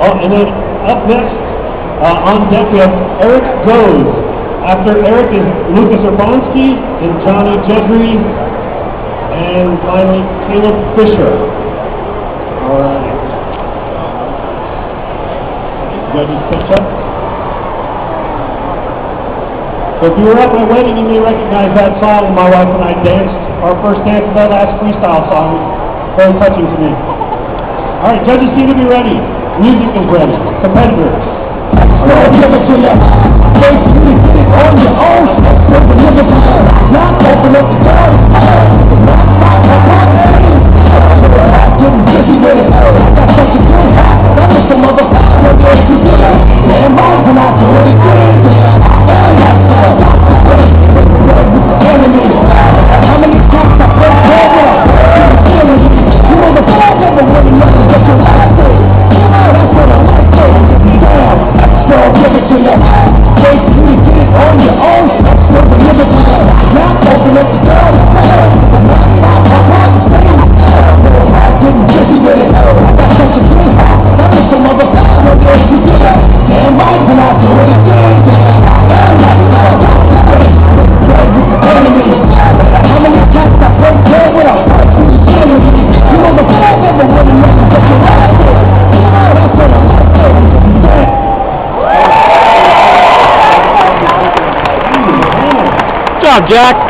Oh, and then up next, uh, on deck, we have Eric Goes. After Eric is Lucas Urbonsky and Johnny Jedry, and finally Caleb Fisher. All right. Judges catch up. So if you were at my wedding, you may recognize that song my wife and I danced. Our first dance of that last freestyle song. Very touching to me. All right, judges seem to be ready. Music is ready. Competitors. Don't give it to you. Face you on your own. Don't deliver to you. Not open up the door. Not. Getting busy with it. Got such a good hat. That was the motherfucker you do an out to it Job, Jack.